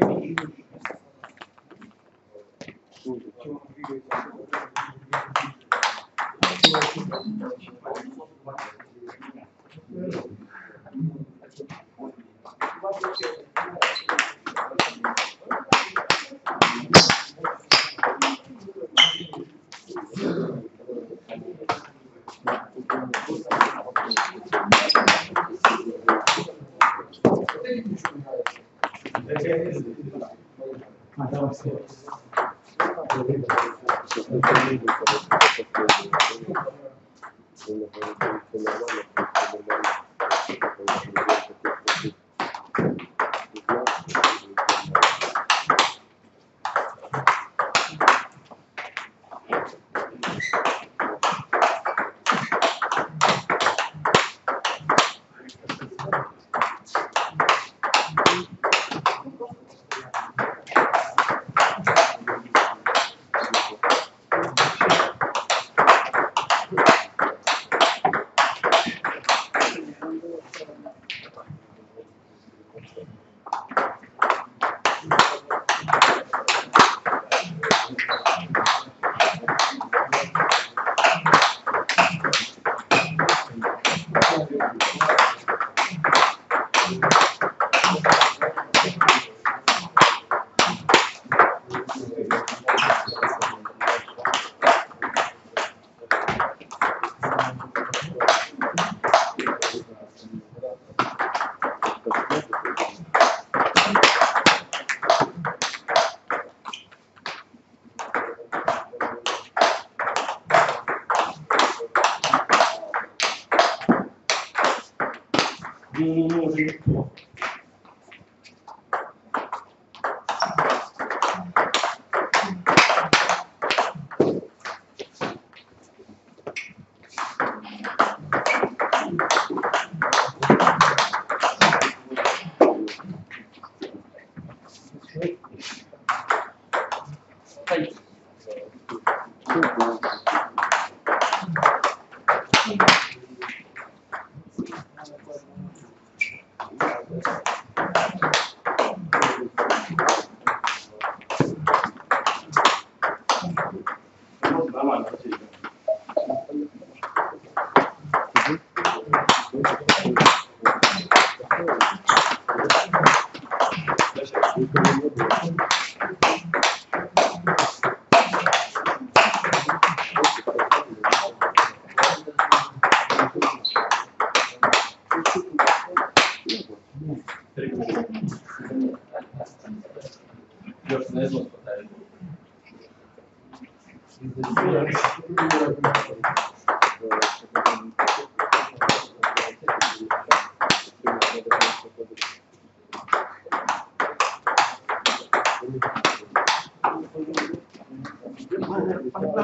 Thank you. Obrigado.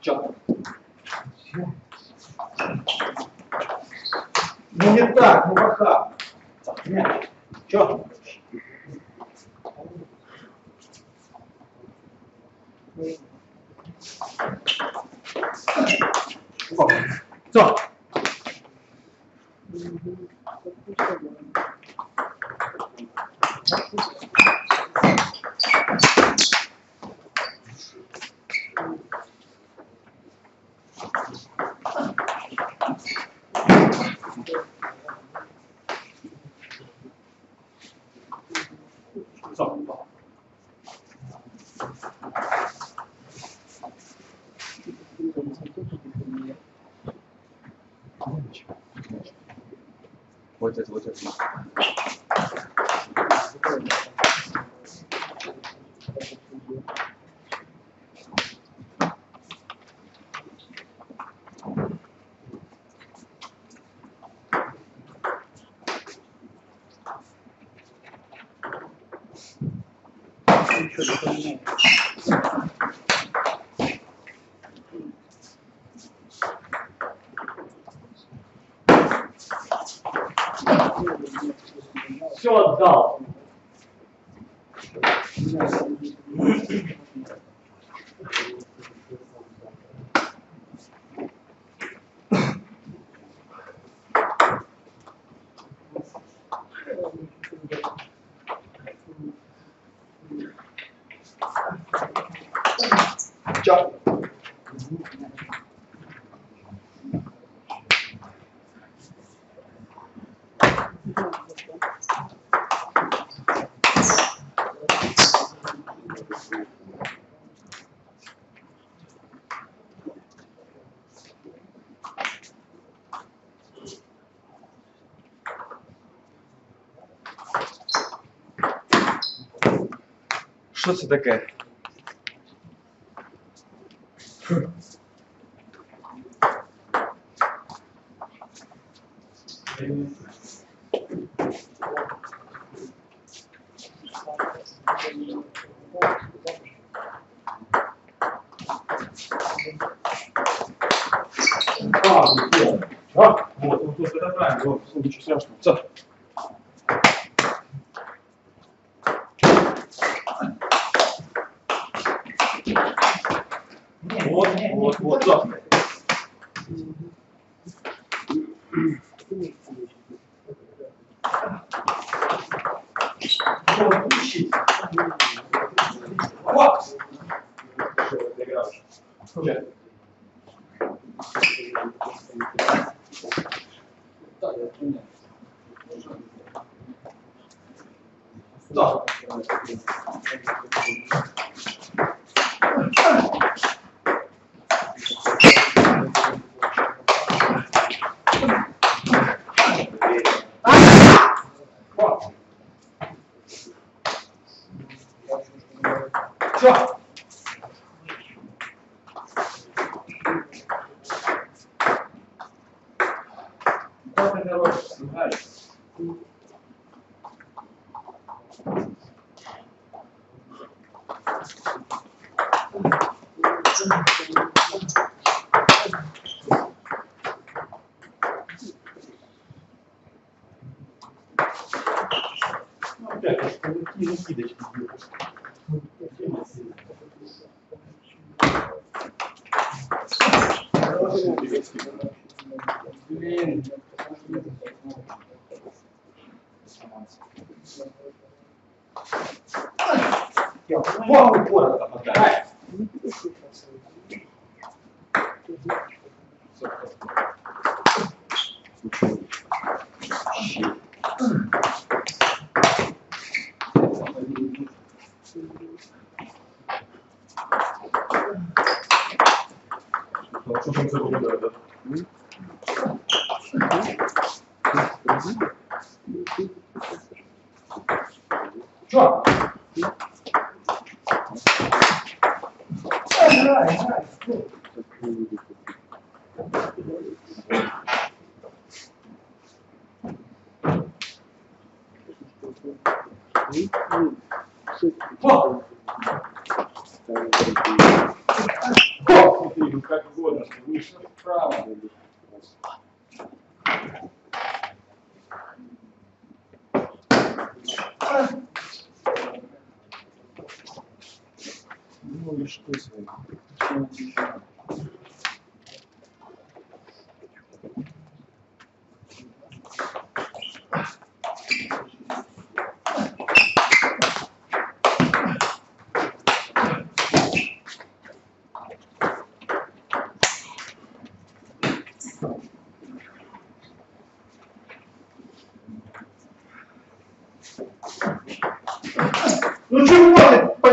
Jump. Ну не так, ну пока. Нет. Что? Все. что-нибудь. Все отдал. Що це таке?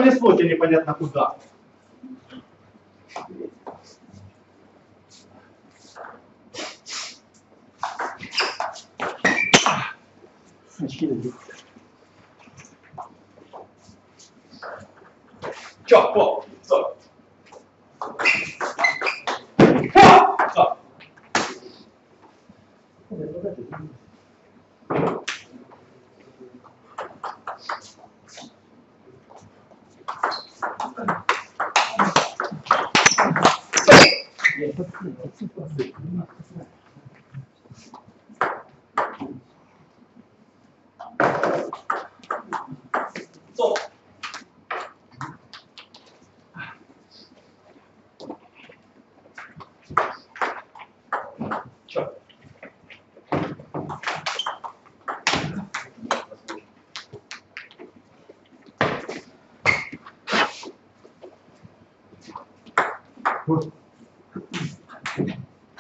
рваной слоте непонятно куда.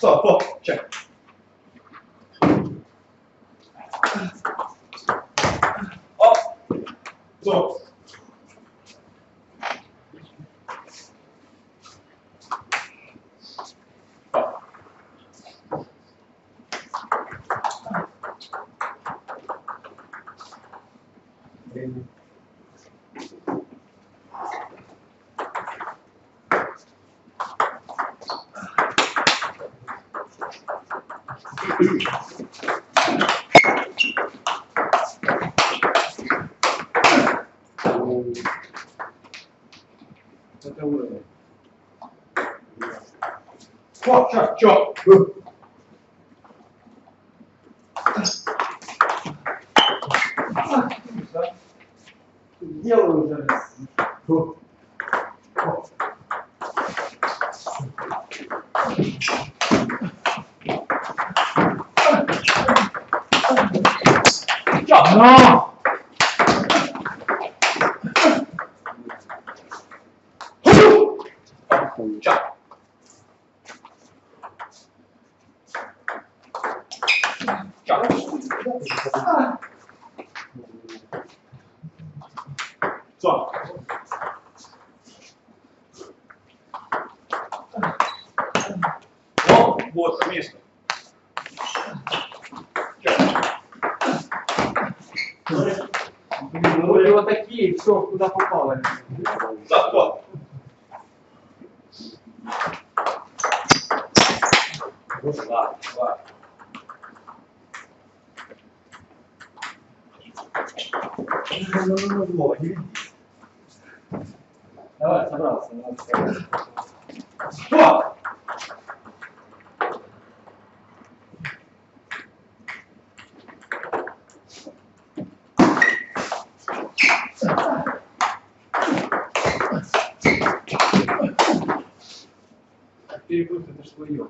So, four, check. What? Chop, chop, chop. Два, два. Давай, собрался. Что? Перепутать, это ж твое.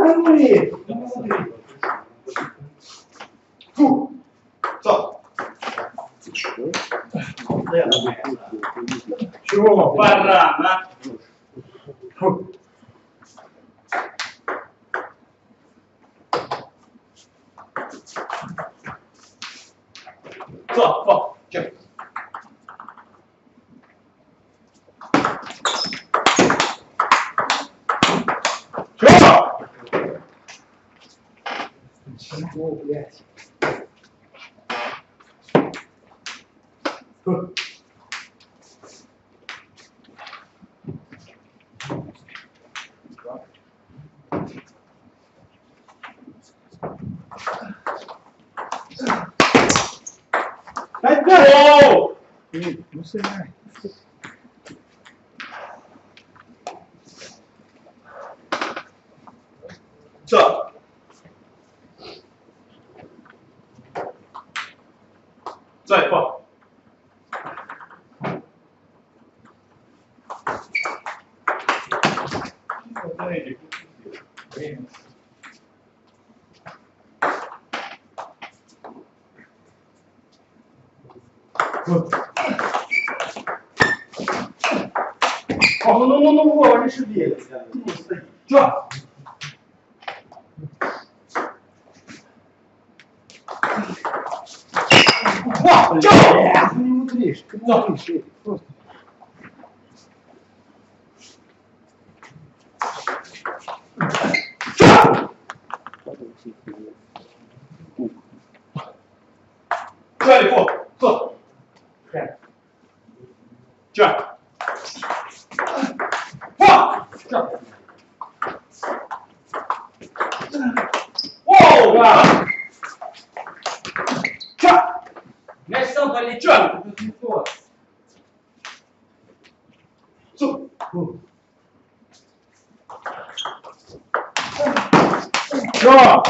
Andiamo lì, andiamo lì. Fu. So. Ci vuole parrama Цо, фо. А, ну, ну, ну, ну. Ну, стоит. 14. Allez, pour, pour. Tiens. Wow! Wow! Tiens. Laisse-en d'aller, tiens. Draw.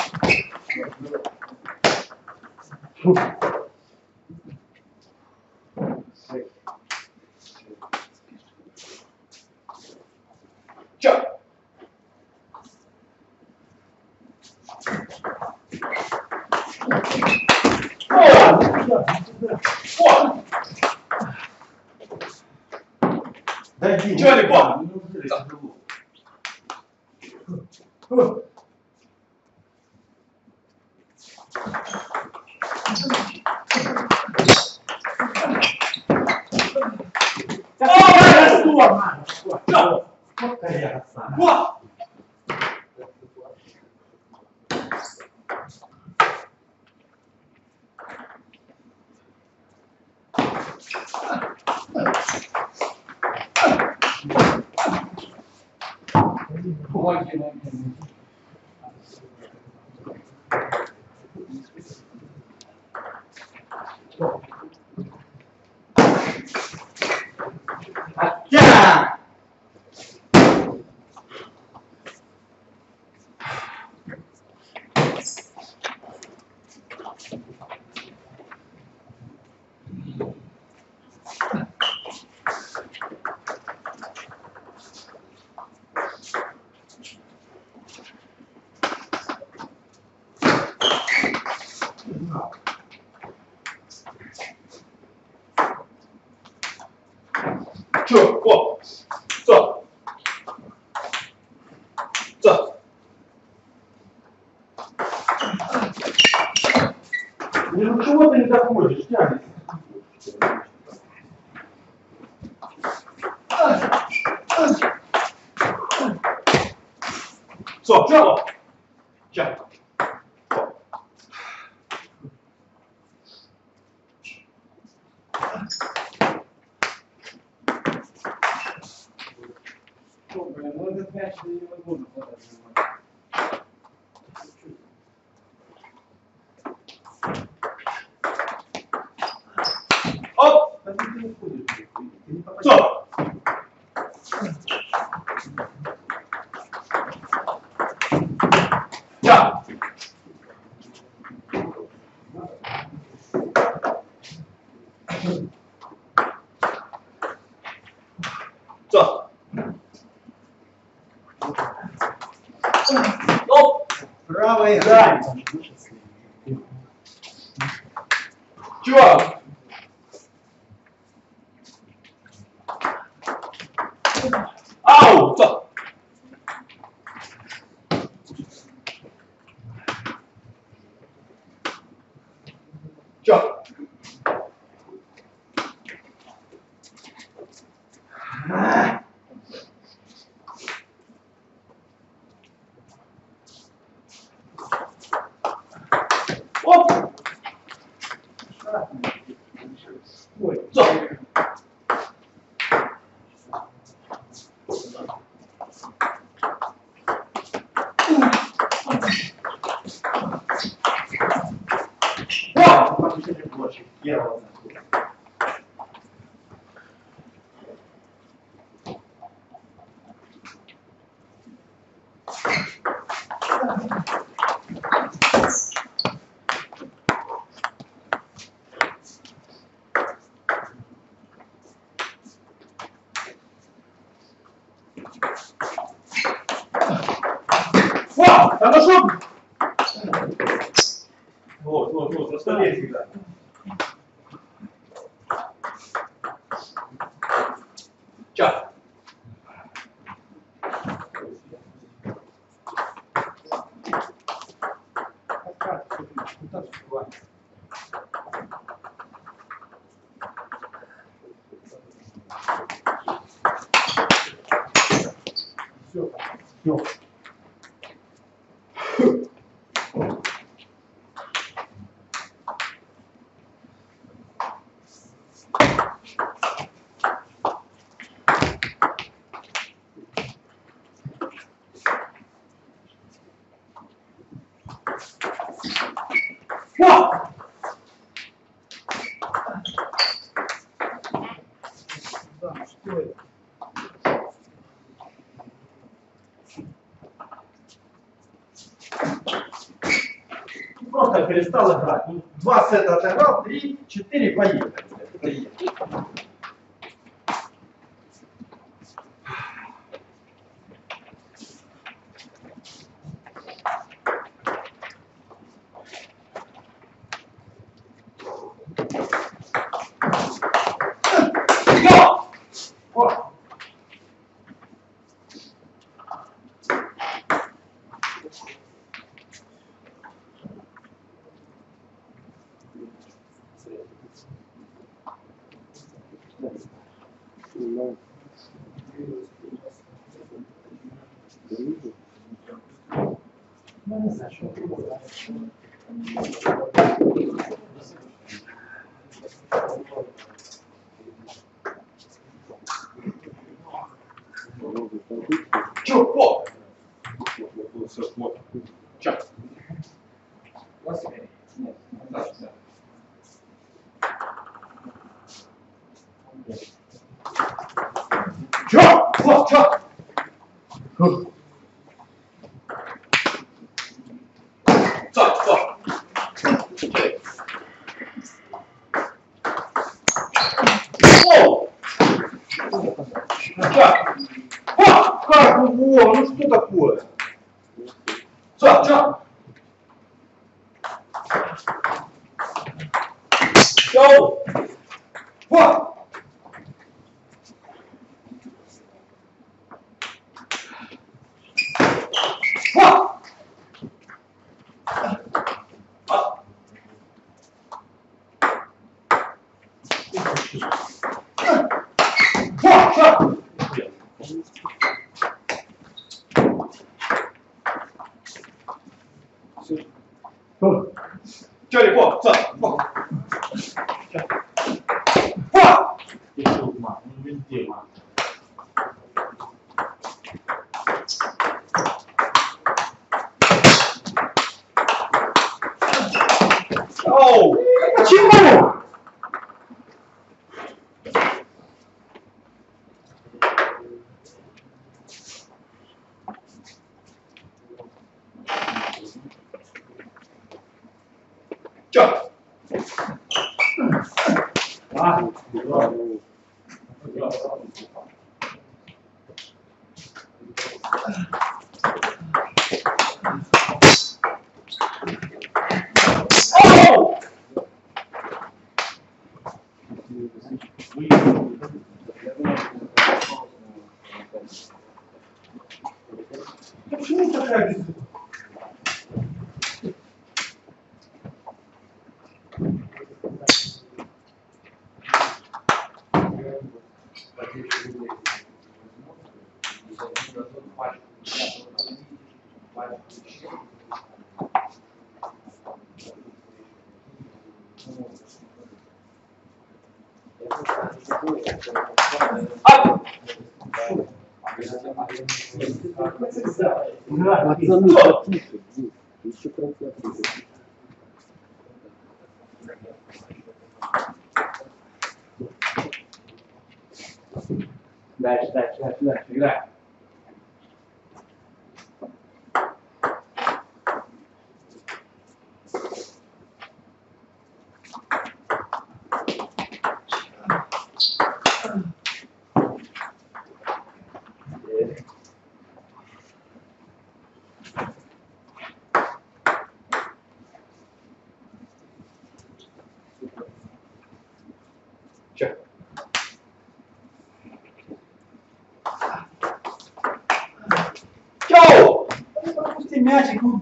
보호할 기능이 있는지 So, bravo! Certo. Sure Tá Ela soube перестал играть. Ну, два сета отыграл, три, четыре, поехал. Oh, but Mazzano battuto, giusto, il sopravvento. Dai, dai, dai, dai, grazie.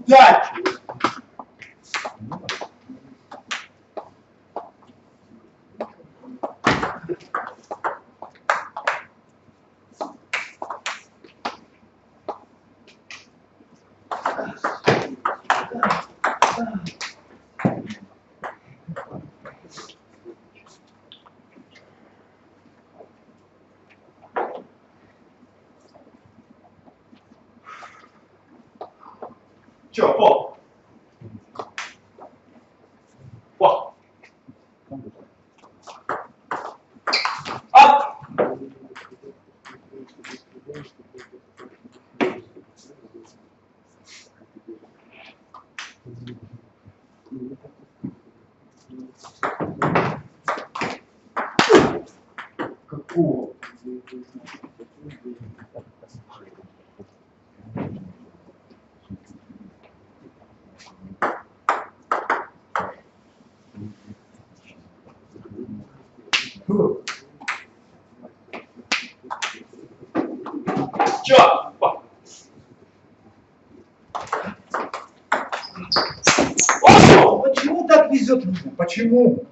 that Your fault. О, почему так везет людям? Почему?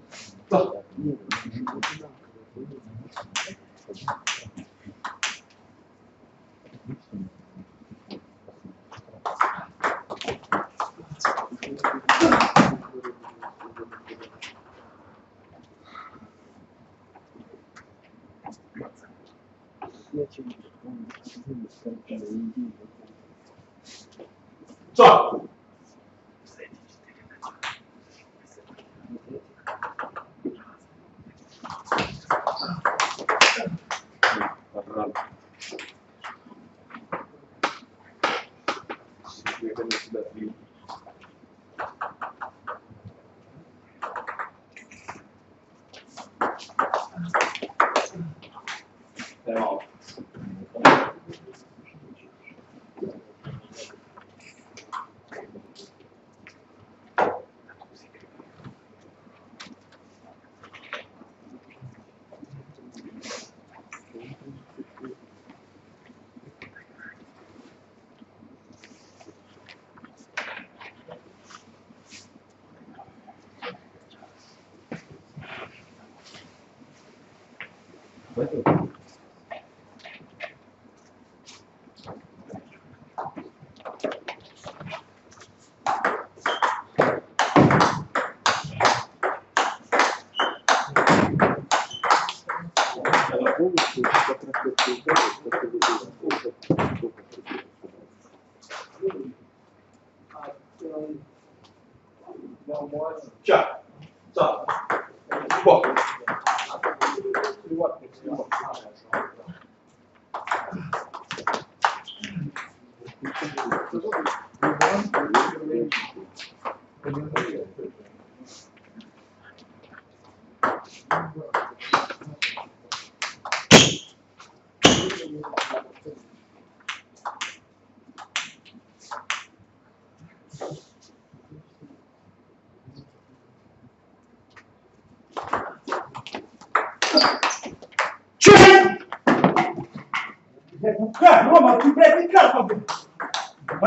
Я полностью как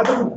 Mas eu